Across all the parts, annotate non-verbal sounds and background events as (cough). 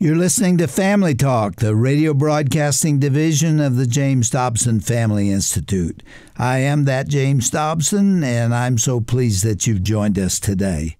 You're listening to Family Talk, the radio broadcasting division of the James Dobson Family Institute. I am that James Dobson, and I'm so pleased that you've joined us today.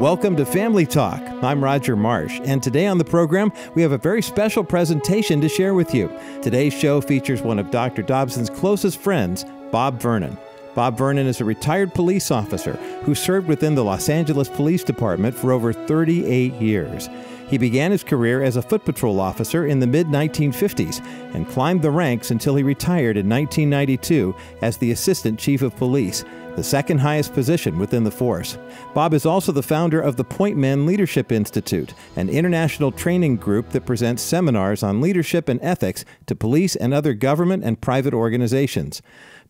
Welcome to Family Talk. I'm Roger Marsh, and today on the program, we have a very special presentation to share with you. Today's show features one of Dr. Dobson's closest friends, Bob Vernon. Bob Vernon is a retired police officer who served within the Los Angeles Police Department for over 38 years. He began his career as a foot patrol officer in the mid 1950s and climbed the ranks until he retired in 1992 as the Assistant Chief of Police, the second highest position within the force. Bob is also the founder of the Pointman Leadership Institute, an international training group that presents seminars on leadership and ethics to police and other government and private organizations.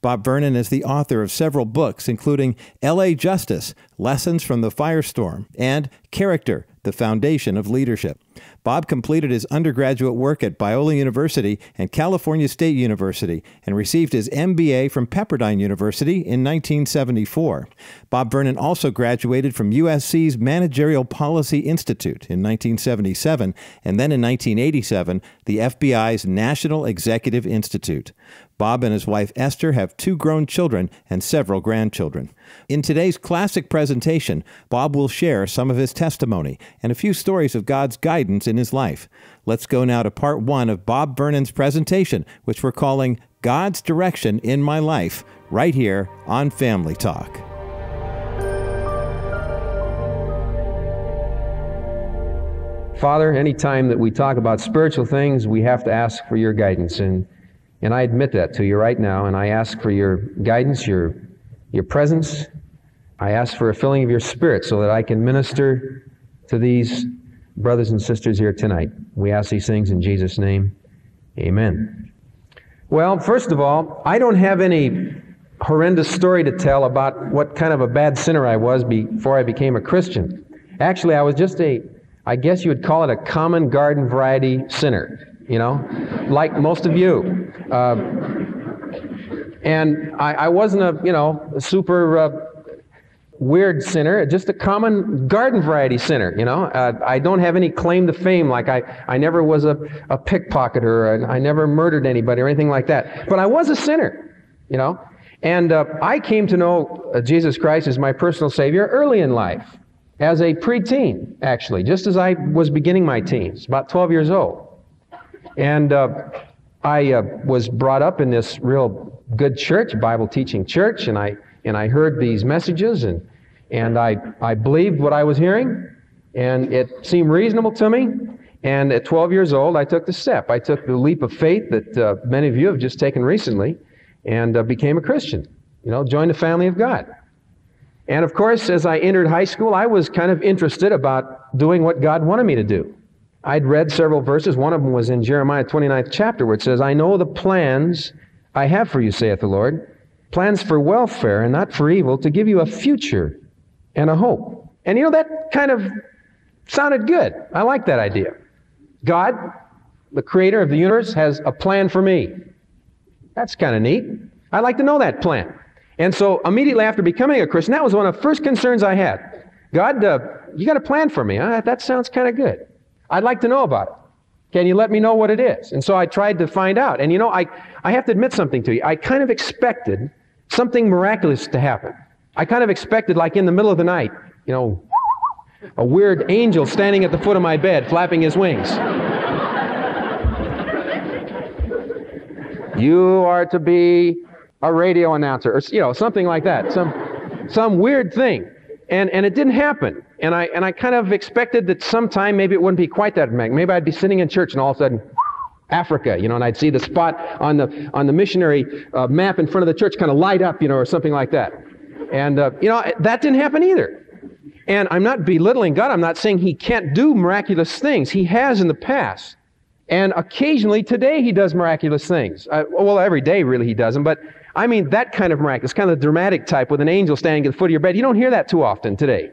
Bob Vernon is the author of several books, including L.A. Justice Lessons from the Firestorm and Character The Foundation of Leadership. Bob completed his undergraduate work at Biola University and California State University and received his MBA from Pepperdine University in 1974. Bob Vernon also graduated from USC's Managerial Policy Institute in 1977 and then in 1987, the FBI's National Executive Institute. Bob and his wife Esther have two grown children and several grandchildren. In today's classic presentation, Bob will share some of his testimony and a few stories of God's guidance in his life. Let's go now to part one of Bob Vernon's presentation, which we're calling God's Direction in My Life, right here on Family Talk. Father, anytime that we talk about spiritual things, we have to ask for your guidance. And and I admit that to you right now, and I ask for your guidance, your, your presence. I ask for a filling of your spirit so that I can minister to these brothers and sisters here tonight. We ask these things in Jesus' name. Amen. Well, first of all, I don't have any horrendous story to tell about what kind of a bad sinner I was before I became a Christian. Actually, I was just a, I guess you would call it a common garden variety sinner you know, like most of you. Uh, and I, I, wasn't a, you know, super uh, weird sinner, just a common garden variety sinner, you know. Uh, I don't have any claim to fame, like I, I never was a, a pickpocketer, or I never murdered anybody or anything like that. But I was a sinner, you know. And uh, I came to know uh, Jesus Christ as my personal Savior early in life, as a preteen, actually, just as I was beginning my teens, about 12 years old. And uh, I uh, was brought up in this real good church, Bible teaching church, and I, and I heard these messages, and, and I, I believed what I was hearing, and it seemed reasonable to me. And at 12 years old, I took the step. I took the leap of faith that uh, many of you have just taken recently and uh, became a Christian. You know, joined the family of God. And of course, as I entered high school, I was kind of interested about doing what God wanted me to do. I'd read several verses. One of them was in Jeremiah 29th chapter, where it says, I know the plans I have for you, saith the Lord, plans for welfare and not for evil, to give you a future and a hope. And you know, that kind of sounded good. I like that idea. God, the creator of the universe, has a plan for me. That's kind of neat. I'd like to know that plan. And so immediately after becoming a Christian, that was one of the first concerns I had. God, uh, you got a plan for me. That sounds kind of good. I'd like to know about it. Can you let me know what it is? And so I tried to find out. And you know, I, I have to admit something to you. I kind of expected something miraculous to happen. I kind of expected, like in the middle of the night, you know, a weird angel standing at the foot of my bed, flapping his wings. (laughs) you are to be a radio announcer, or you know, something like that. Some, some weird thing. And, and it didn't happen. And I, and I kind of expected that sometime maybe it wouldn't be quite that dramatic. Maybe I'd be sitting in church and all of a sudden, Africa, you know, and I'd see the spot on the, on the missionary uh, map in front of the church kind of light up, you know, or something like that. And, uh, you know, that didn't happen either. And I'm not belittling God. I'm not saying He can't do miraculous things. He has in the past. And occasionally today He does miraculous things. Uh, well, every day really He does them, but I mean, that kind of miraculous, kind of the dramatic type with an angel standing at the foot of your bed. You don't hear that too often today.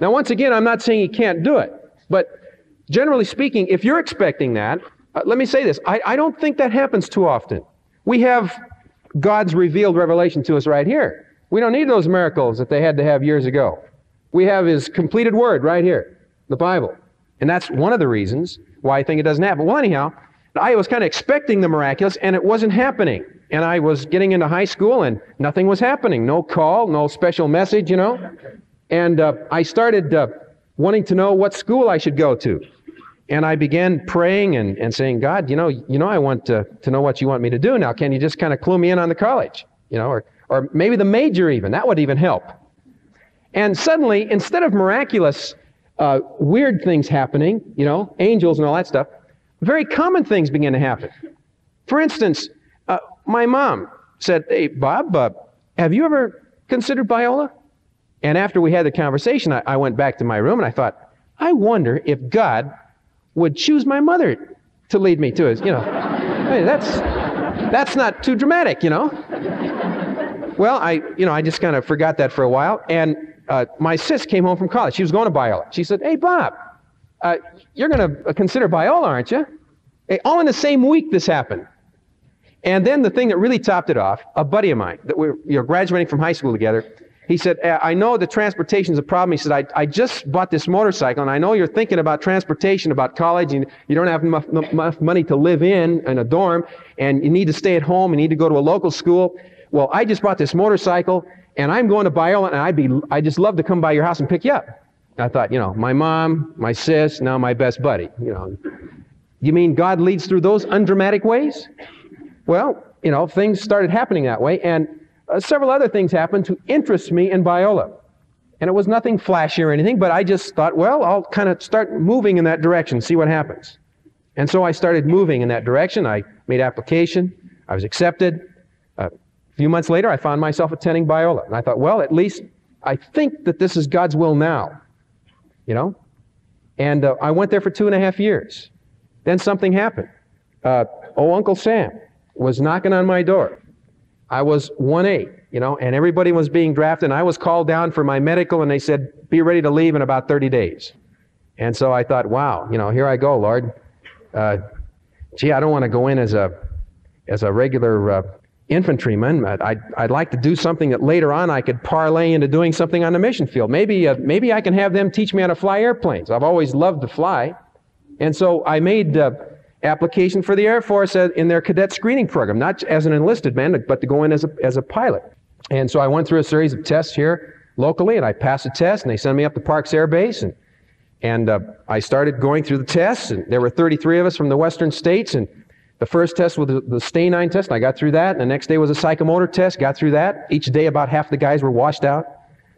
Now, once again, I'm not saying you can't do it, but generally speaking, if you're expecting that, uh, let me say this I, I don't think that happens too often. We have God's revealed revelation to us right here. We don't need those miracles that they had to have years ago. We have His completed Word right here, the Bible. And that's one of the reasons why I think it doesn't happen. Well, anyhow, I was kind of expecting the miraculous, and it wasn't happening. And I was getting into high school, and nothing was happening. No call, no special message, you know. And uh, I started uh, wanting to know what school I should go to. And I began praying and, and saying, God, you know, you know, I want to, to know what you want me to do now. Can you just kind of clue me in on the college? You know, or, or maybe the major even. That would even help. And suddenly, instead of miraculous, uh, weird things happening, you know, angels and all that stuff, very common things began to happen. For instance, my mom said, Hey, Bob, uh, have you ever considered Biola? And after we had the conversation, I, I went back to my room and I thought, I wonder if God would choose my mother to lead me to his, you know. I mean, that's, that's not too dramatic, you know. Well, I, you know, I just kind of forgot that for a while. And uh, my sis came home from college. She was going to Biola. She said, Hey, Bob, uh, you're going to consider Biola, aren't you? Hey, all in the same week this happened. And then the thing that really topped it off, a buddy of mine that we are you know, graduating from high school together, he said, I know the transportation is a problem. He said, I, I just bought this motorcycle, and I know you're thinking about transportation, about college, and you don't have enough, enough money to live in, in a dorm, and you need to stay at home, you need to go to a local school. Well, I just bought this motorcycle, and I'm going to Biola, and I'd be, I just love to come by your house and pick you up. I thought, you know, my mom, my sis, now my best buddy. You know, you mean God leads through those undramatic ways? Well, you know, things started happening that way, and uh, several other things happened to interest me in Biola. And it was nothing flashy or anything, but I just thought, well, I'll kind of start moving in that direction, see what happens. And so I started moving in that direction. I made application. I was accepted. A few months later, I found myself attending Biola. And I thought, well, at least I think that this is God's will now. You know? And uh, I went there for two and a half years. Then something happened. Oh, Uncle Sam was knocking on my door. I was 1A, you know, and everybody was being drafted. And I was called down for my medical, and they said, be ready to leave in about 30 days. And so I thought, wow, you know, here I go, Lord. Uh, gee, I don't want to go in as a, as a regular uh, infantryman. I'd, I'd like to do something that later on I could parlay into doing something on the mission field. Maybe, uh, maybe I can have them teach me how to fly airplanes. I've always loved to fly. And so I made uh, application for the Air Force in their cadet screening program, not as an enlisted man, but to go in as a, as a pilot. And so I went through a series of tests here locally, and I passed the test, and they sent me up to Parks Air Base, and, and uh, I started going through the tests, and there were 33 of us from the western states, and the first test was the, the stanine test, and I got through that, and the next day was a psychomotor test, got through that. Each day about half the guys were washed out.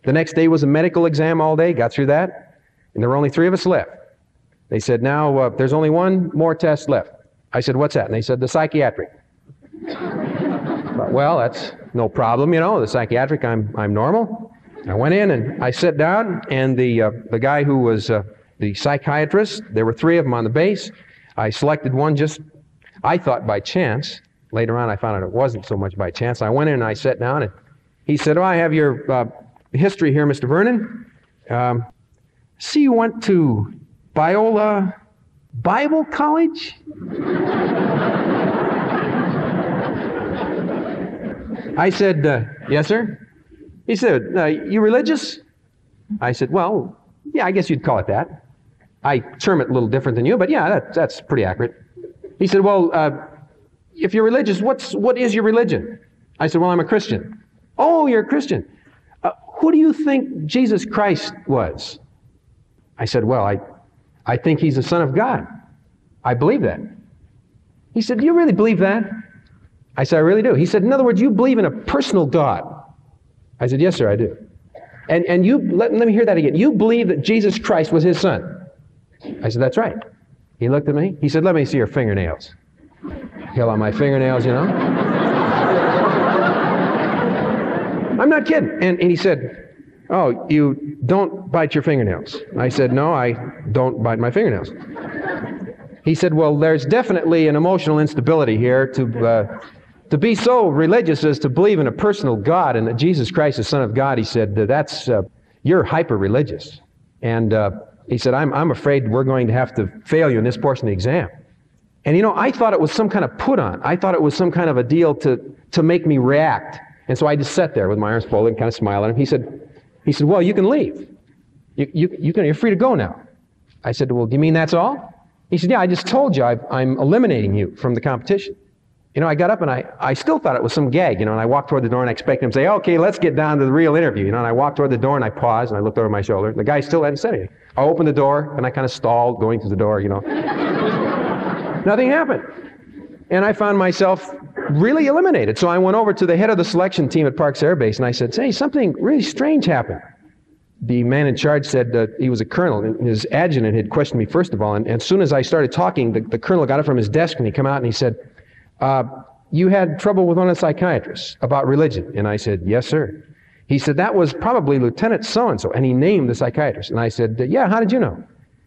The next day was a medical exam all day, got through that, and there were only three of us left. They said, now uh, there's only one more test left. I said, what's that? And they said, the psychiatric. (laughs) well, that's no problem, you know, the psychiatric, I'm, I'm normal. I went in and I sat down, and the, uh, the guy who was uh, the psychiatrist, there were three of them on the base. I selected one just, I thought by chance. Later on, I found out it wasn't so much by chance. I went in and I sat down, and he said, Oh, I have your uh, history here, Mr. Vernon. Um, see, you went to Biola Bible College? I said, uh, Yes, sir. He said, uh, You religious? I said, Well, yeah, I guess you'd call it that. I term it a little different than you, but yeah, that, that's pretty accurate. He said, Well, uh, if you're religious, what's, what is your religion? I said, Well, I'm a Christian. Oh, you're a Christian. Uh, who do you think Jesus Christ was? I said, Well, I, I think he's the Son of God. I believe that. He said, Do you really believe that? I said, I really do. He said, In other words, you believe in a personal God. I said, Yes, sir, I do. And, and you, let, let me hear that again. You believe that Jesus Christ was his son. I said, That's right. He looked at me. He said, Let me see your fingernails. Hell on my fingernails, you know? (laughs) I'm not kidding. And, and he said, Oh, you don't bite your fingernails. I said, No, I don't bite my fingernails. He said, Well, there's definitely an emotional instability here to, uh, to be so religious as to believe in a personal God and that Jesus Christ is Son of God. He said, That's, uh, you're hyper religious. And uh, he said, I'm, I'm afraid we're going to have to fail you in this portion of the exam. And you know, I thought it was some kind of put on. I thought it was some kind of a deal to, to make me react. And so I just sat there with my arms folded and kind of smiled at him. He said, he said, well, you can leave. You, you, you can, you're free to go now. I said, well, do you mean that's all? He said, yeah, I just told you I, I'm eliminating you from the competition. You know, I got up and I, I still thought it was some gag, you know, and I walked toward the door and I expected him to say, okay, let's get down to the real interview, you know, and I walked toward the door and I paused and I looked over my shoulder. The guy still hadn't said anything. I opened the door and I kind of stalled going through the door, you know. (laughs) Nothing happened. And I found myself really eliminated. So I went over to the head of the selection team at Parks Air Base and I said, hey, something really strange happened. The man in charge said he was a colonel, and his adjutant had questioned me first of all. And, and as soon as I started talking, the, the colonel got up from his desk and he came out and he said, uh, you had trouble with one of the psychiatrists about religion. And I said, Yes, sir. He said, That was probably Lieutenant so and so. And he named the psychiatrist. And I said, Yeah, how did you know?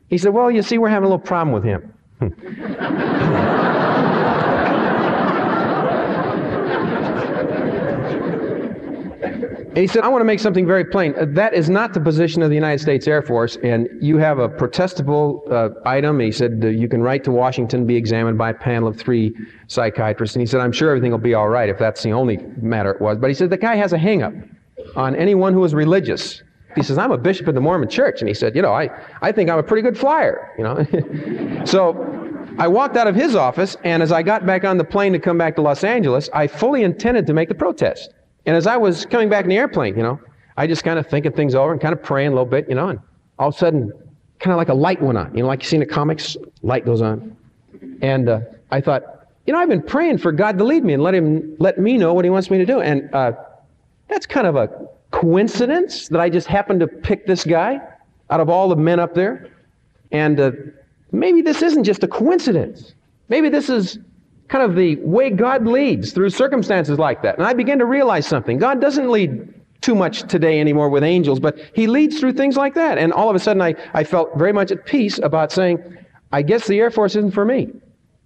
He said, Well, you see, we're having a little problem with him. (laughs) (laughs) And he said, I want to make something very plain. Uh, that is not the position of the United States Air Force, and you have a protestable uh, item. He said, You can write to Washington, be examined by a panel of three psychiatrists. And he said, I'm sure everything will be all right if that's the only matter it was. But he said, The guy has a hang up on anyone who is religious. He says, I'm a bishop in the Mormon church. And he said, You know, I, I think I'm a pretty good flyer, you know. (laughs) so I walked out of his office, and as I got back on the plane to come back to Los Angeles, I fully intended to make the protest. And as I was coming back in the airplane, you know, I just kind of thinking things over and kind of praying a little bit, you know, and all of a sudden, kind of like a light went on. You know, like you see in the comics, light goes on. And uh, I thought, you know, I've been praying for God to lead me and let Him let me know what He wants me to do. And uh, that's kind of a coincidence that I just happened to pick this guy out of all the men up there. And uh, maybe this isn't just a coincidence. Maybe this is kind of the way God leads through circumstances like that. And I began to realize something. God doesn't lead too much today anymore with angels, but He leads through things like that. And all of a sudden, I, I felt very much at peace about saying, I guess the Air Force isn't for me.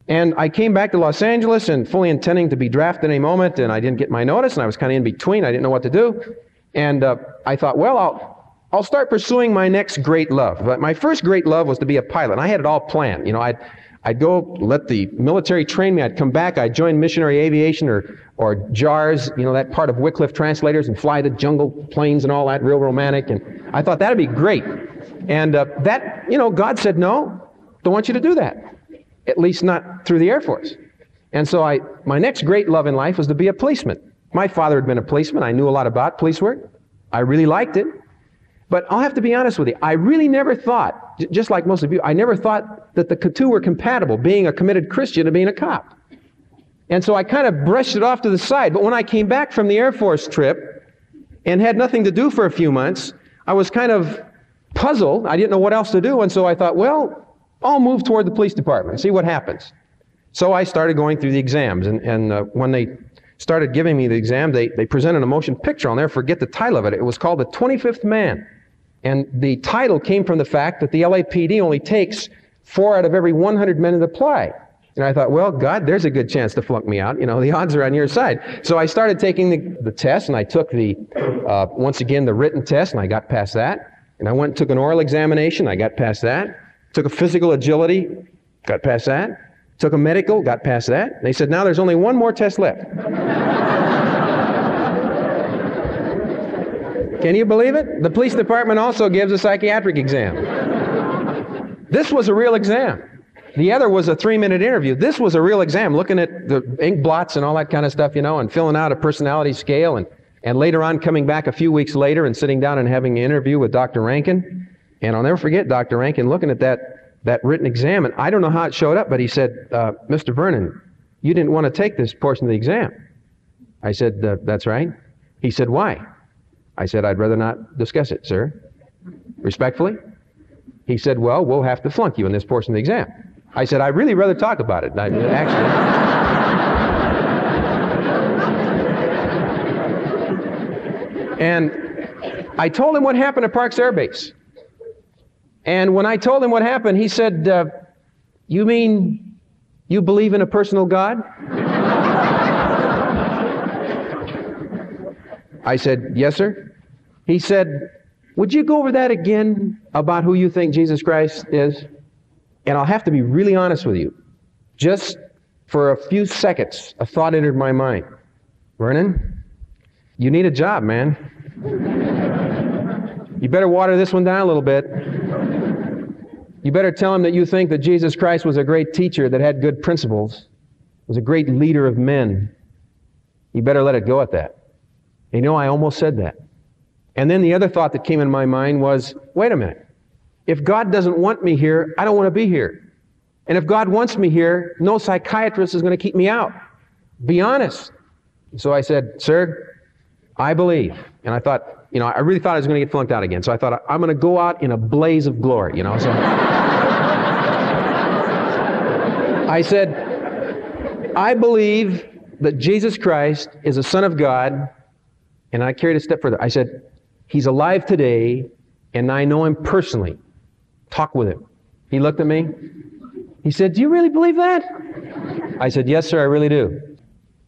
And I came back to Los Angeles and fully intending to be drafted any moment, and I didn't get my notice, and I was kind of in between. I didn't know what to do. And uh, I thought, well, I'll, I'll start pursuing my next great love. But my first great love was to be a pilot. And I had it all planned. You know, I'd, I'd go let the military train me. I'd come back. I'd join missionary aviation or, or JAARS, you know, that part of Wycliffe translators and fly the jungle planes and all that, real romantic. And I thought that'd be great. And uh, that, you know, God said, no, don't want you to do that. At least not through the Air Force. And so I, my next great love in life was to be a policeman. My father had been a policeman. I knew a lot about police work. I really liked it. But I'll have to be honest with you. I really never thought, just like most of you, I never thought that the two were compatible, being a committed Christian and being a cop. And so I kind of brushed it off to the side. But when I came back from the Air Force trip and had nothing to do for a few months, I was kind of puzzled. I didn't know what else to do. And so I thought, well, I'll move toward the police department see what happens. So I started going through the exams. And, and uh, when they started giving me the exam, they, they presented a motion picture. I'll never forget the title of it. It was called The 25th Man. And the title came from the fact that the LAPD only takes four out of every 100 men that apply. And I thought, well, God, there's a good chance to flunk me out. You know, the (laughs) odds are on your side. So I started taking the, the test, and I took the, uh, once again, the written test, and I got past that. And I went and took an oral examination, I got past that. Took a physical agility, got past that. Took a medical, got past that. And they said, now there's only one more test left. (laughs) Can you believe it? The police department also gives a psychiatric exam. This was a real exam. The other was a three minute interview. This was a real exam, looking at the ink blots and all that kind of stuff, you know, and filling out a personality scale. And, and later on, coming back a few weeks later and sitting down and having an interview with Dr. Rankin. And I'll never forget Dr. Rankin looking at that, that written exam. And I don't know how it showed up, but he said, uh, Mr. Vernon, you didn't want to take this portion of the exam. I said, uh, That's right. He said, Why? I said, I'd rather not discuss it, sir. Respectfully? He said, Well, we'll have to flunk you in this portion of the exam. I said, I'd really rather talk about it. I, actually. and I told him what happened at Parks Air Base. And when I told him what happened, he said, uh, You mean you believe in a personal God? I said, Yes, sir. He said, Would you go over that again about who you think Jesus Christ is? And I'll have to be really honest with you. Just for a few seconds, a thought entered my mind. Vernon, you need a job, man. you better water this one down a little bit. You better tell him that you think that Jesus Christ was a great teacher that had good principles, was a great leader of men. You better let it go at that. You know, I almost said that. And then the other thought that came in my mind was wait a minute. If God doesn't want me here, I don't want to be here. And if God wants me here, no psychiatrist is going to keep me out. Be honest. So I said, Sir, I believe. And I thought, you know, I really thought I was going to get flunked out again. So I thought, I'm going to go out in a blaze of glory, you know. So (laughs) I said, I believe that Jesus Christ is a Son of God. And I carried a step further. I said, He's alive today, and I know him personally. Talk with him. He looked at me. He said, Do you really believe that? I said, Yes, sir, I really do.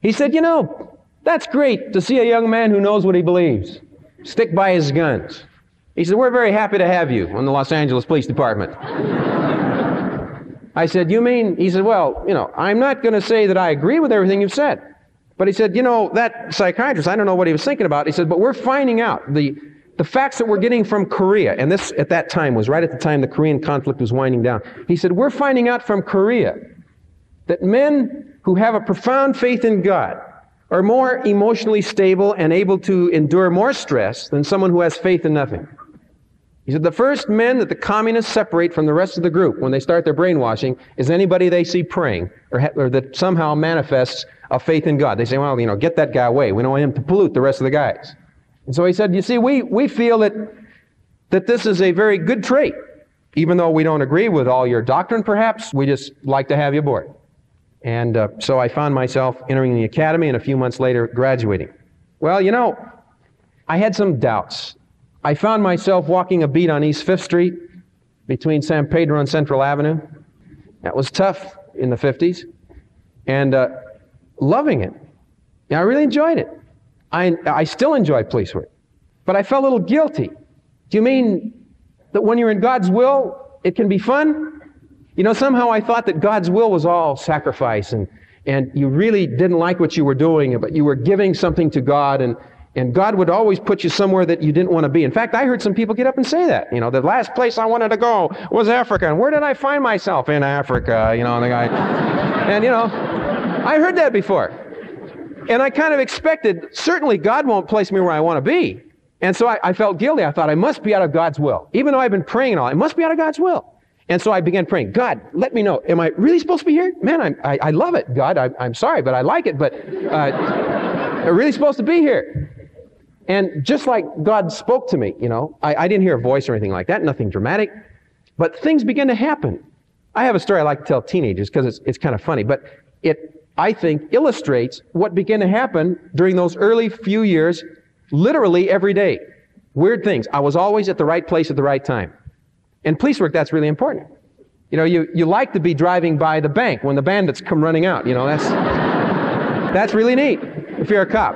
He said, You know, that's great to see a young man who knows what he believes. Stick by his guns. He said, We're very happy to have you in the Los Angeles Police Department. I said, You mean? He said, Well, you know, I'm not going to say that I agree with everything you've said. But he said, You know, that psychiatrist, I don't know what he was thinking about. He said, But we're finding out the the facts that we're getting from Korea, and this at that time was right at the time the Korean conflict was winding down. He said, We're finding out from Korea that men who have a profound faith in God are more emotionally stable and able to endure more stress than someone who has faith in nothing. He said, The first men that the communists separate from the rest of the group when they start their brainwashing is anybody they see praying or, ha- or that somehow manifests a faith in God. They say, Well, you know, get that guy away. We don't want him to pollute the rest of the guys. And so he said, You see, we, we feel that, that this is a very good trait. Even though we don't agree with all your doctrine, perhaps, we just like to have you aboard. And uh, so I found myself entering the academy and a few months later graduating. Well, you know, I had some doubts. I found myself walking a beat on East Fifth Street between San Pedro and Central Avenue. That was tough in the 50s. And uh, loving it. I really enjoyed it. I, I still enjoy police work, but I felt a little guilty. Do you mean that when you're in God's will, it can be fun? You know, somehow I thought that God's will was all sacrifice and, and you really didn't like what you were doing, but you were giving something to God and, and God would always put you somewhere that you didn't want to be. In fact, I heard some people get up and say that. You know, the last place I wanted to go was Africa. And where did I find myself? In Africa, you know, and the guy. And, you know, I heard that before. And I kind of expected, certainly God won't place me where I want to be. And so I, I, felt guilty. I thought, I must be out of God's will. Even though I've been praying and all, I must be out of God's will. And so I began praying, God, let me know. Am I really supposed to be here? Man, I'm, I, I love it. God, I, am sorry, but I like it. But uh, (laughs) I'm really supposed to be here. And just like God spoke to me, you know, I, I didn't hear a voice or anything like that, nothing dramatic. But things began to happen. I have a story I like to tell teenagers because it's, it's kind of funny. But it, I think, illustrates what began to happen during those early few years, literally every day. Weird things. I was always at the right place at the right time. In police work, that's really important. You know, you, you like to be driving by the bank when the bandits come running out. You know, that's, (laughs) that's really neat if you're a cop.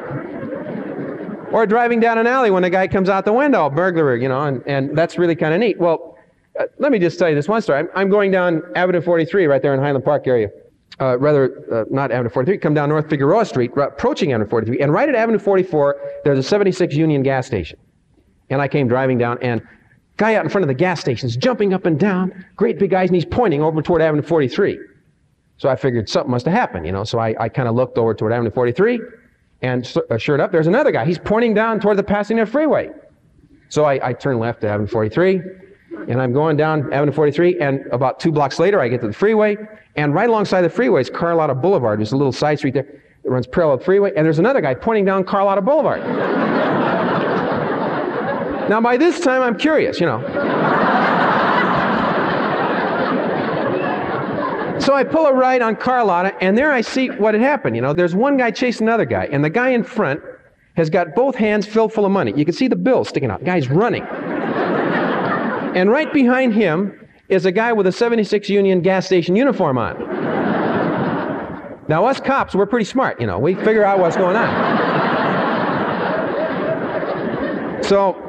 Or driving down an alley when a guy comes out the window, burglar, you know, and, and that's really kind of neat. Well, uh, let me just tell you this one story. I'm, I'm going down Avenue 43 right there in Highland Park area uh, rather, uh, not Avenue 43, come down North Figueroa Street, approaching Avenue 43. And right at Avenue 44, there's a 76 Union gas station. And I came driving down, and guy out in front of the gas station is jumping up and down, great big eyes, and he's pointing over toward Avenue 43. So I figured something must have happened, you know. So I, I kind of looked over toward Avenue 43, and uh, sure enough, there's another guy. He's pointing down toward the Pasadena Freeway. So I, I turn left to Avenue 43, and I'm going down Avenue 43, and about two blocks later, I get to the freeway, and right alongside the freeway is Carlotta Boulevard. There's a little side street there that runs parallel to the freeway, and there's another guy pointing down Carlotta Boulevard. (laughs) now, by this time, I'm curious, you know. So I pull a right on Carlotta, and there I see what had happened. You know, there's one guy chasing another guy, and the guy in front has got both hands filled full of money. You can see the bill sticking out. The guy's running. (laughs) And right behind him is a guy with a 76 Union gas station uniform on. Now, us cops, we're pretty smart, you know. We figure out what's going on. So,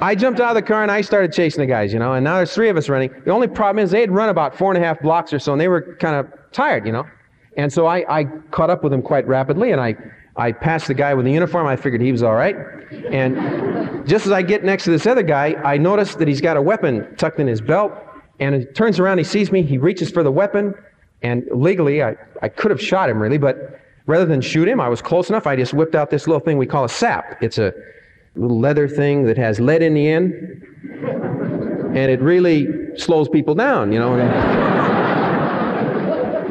I jumped out of the car and I started chasing the guys, you know, and now there's three of us running. The only problem is they had run about four and a half blocks or so, and they were kind of tired, you know. And so I, I caught up with them quite rapidly, and I, I passed the guy with the uniform. I figured he was all right. And just as I get next to this other guy, I notice that he's got a weapon tucked in his belt. And he turns around, he sees me, he reaches for the weapon. And legally, I, I could have shot him really, but rather than shoot him, I was close enough. I just whipped out this little thing we call a sap. It's a little leather thing that has lead in the end. And it really slows people down, you know. And,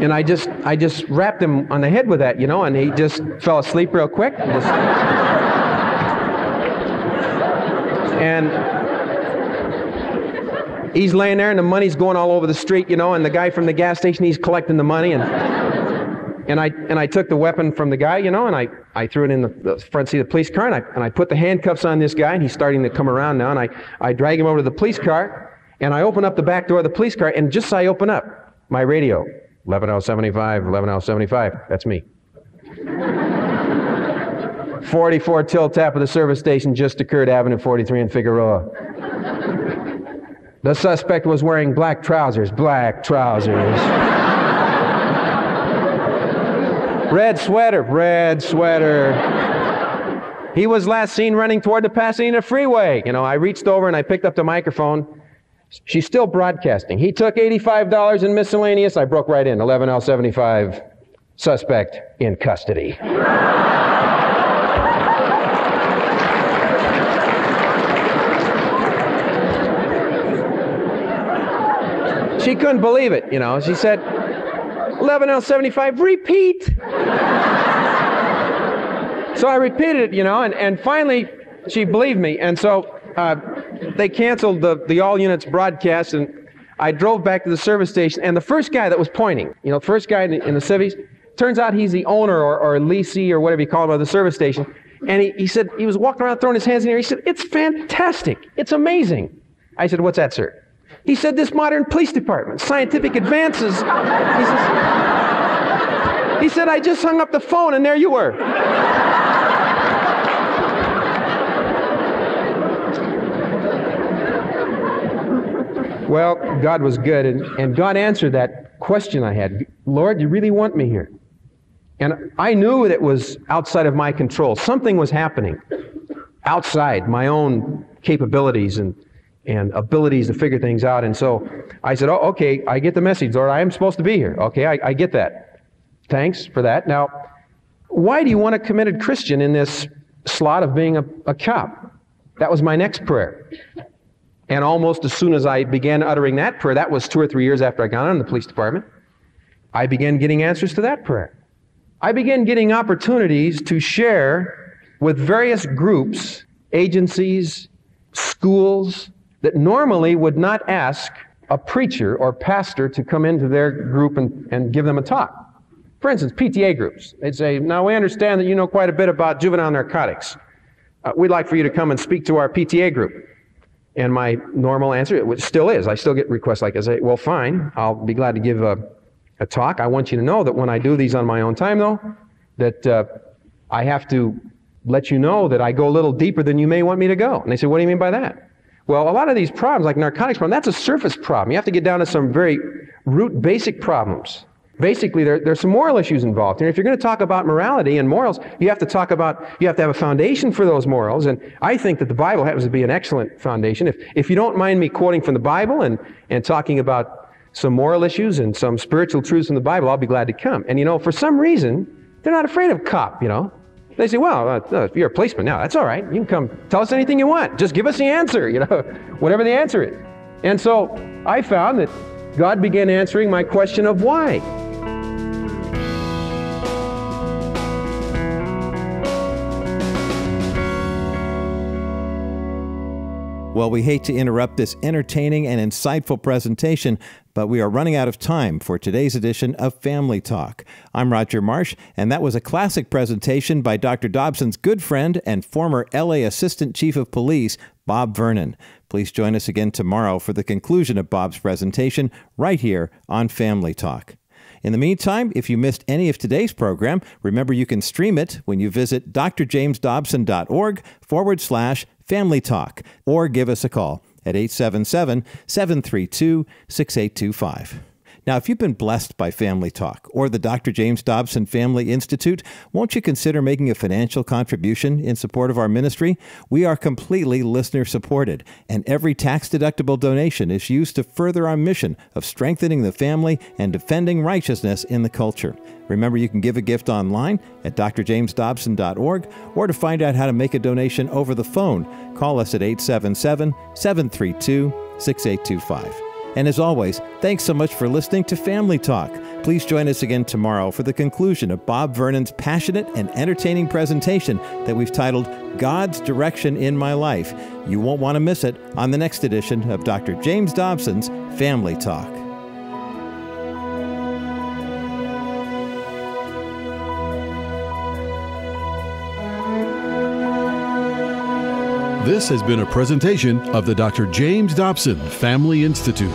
and I just I just wrapped him on the head with that, you know, and he just fell asleep real quick. Just, and he's laying there and the money's going all over the street, you know, and the guy from the gas station, he's collecting the money and and I and I took the weapon from the guy, you know, and I, I threw it in the, the, front seat of the police car and I and I put the handcuffs on this guy and he's starting to come around now and I, I drag him over to the police car and I open up the back door of the police car and just as I open up, my radio, 11L75, 11L75, that's me. 44 till tap of the service station just occurred, Avenue 43 in Figueroa. The suspect was wearing black trousers, black trousers. Red sweater, red sweater. He was last seen running toward the Pasadena freeway. You know, I reached over and I picked up the microphone. She's still broadcasting. He took $85 in miscellaneous. I broke right in. 11L75, suspect in custody. she couldn't believe it, you know. She said, 11L75, repeat. so I repeated it, you know, and, and finally she believed me. And so uh, they canceled the, the all units broadcast, and I drove back to the service station. And the first guy that was pointing, you know, first guy in the, in the turns out he's the owner or, or leasee or whatever you call him of the service station. And he, he said, he was walking around throwing his hands in the air. He said, It's fantastic. It's amazing. I said, What's that, sir? He said, This modern police department, scientific advances. He, says, he said, I just hung up the phone and there you were. Well, God was good, and, and God answered that question I had Lord, you really want me here? And I knew that it was outside of my control. Something was happening outside my own capabilities and, and abilities to figure things out. And so I said, Oh, okay, I get the message, Lord. I am supposed to be here. Okay, I, I get that. Thanks for that. Now, why do you want a committed Christian in this slot of being a, a cop? That was my next prayer. And almost as soon as I began uttering that prayer, that was two or three years after I got on the police department, I began getting answers to that prayer. I began getting opportunities to share with various groups, agencies, schools that normally would not ask a preacher or pastor to come into their group and, and give them a talk. For instance, PTA groups. They'd say, Now we understand that you know quite a bit about juvenile narcotics. Uh, we'd like for you to come and speak to our PTA group. And my normal answer, which still is, I still get requests like, I say, well, fine, I'll be glad to give a, a talk. I want you to know that when I do these on my own time, though, that uh, I have to let you know that I go a little deeper than you may want me to go. And they say, what do you mean by that? Well, a lot of these problems, like narcotics problem, that's a surface problem. You have to get down to some very root, basic problems. Basically, there, there's some moral issues involved. And if you're going to talk about morality and morals, you have to talk about, you have to have a foundation for those morals. And I think that the Bible happens to be an excellent foundation. If, if you don't mind me quoting from the Bible and, and talking about some moral issues and some spiritual truths in the Bible, I'll be glad to come. And you know, for some reason, they're not afraid of cop, you know. They say, well, uh, uh, you're a policeman now. That's all right. You can come tell us anything you want. Just give us the answer, you know, (laughs) whatever the answer is. And so I found that God began answering my question of why. Well, we hate to interrupt this entertaining and insightful presentation, but we are running out of time for today's edition of Family Talk. I'm Roger Marsh, and that was a classic presentation by Dr. Dobson's good friend and former LA Assistant Chief of Police, Bob Vernon. Please join us again tomorrow for the conclusion of Bob's presentation right here on Family Talk. In the meantime, if you missed any of today's program, remember you can stream it when you visit drjamesdobson.org forward slash family talk or give us a call at 877 732 6825. Now, if you've been blessed by Family Talk or the Dr. James Dobson Family Institute, won't you consider making a financial contribution in support of our ministry? We are completely listener supported, and every tax deductible donation is used to further our mission of strengthening the family and defending righteousness in the culture. Remember, you can give a gift online at drjamesdobson.org or to find out how to make a donation over the phone, call us at 877 732 6825. And as always, thanks so much for listening to Family Talk. Please join us again tomorrow for the conclusion of Bob Vernon's passionate and entertaining presentation that we've titled God's Direction in My Life. You won't want to miss it on the next edition of Dr. James Dobson's Family Talk. This has been a presentation of the Dr. James Dobson Family Institute.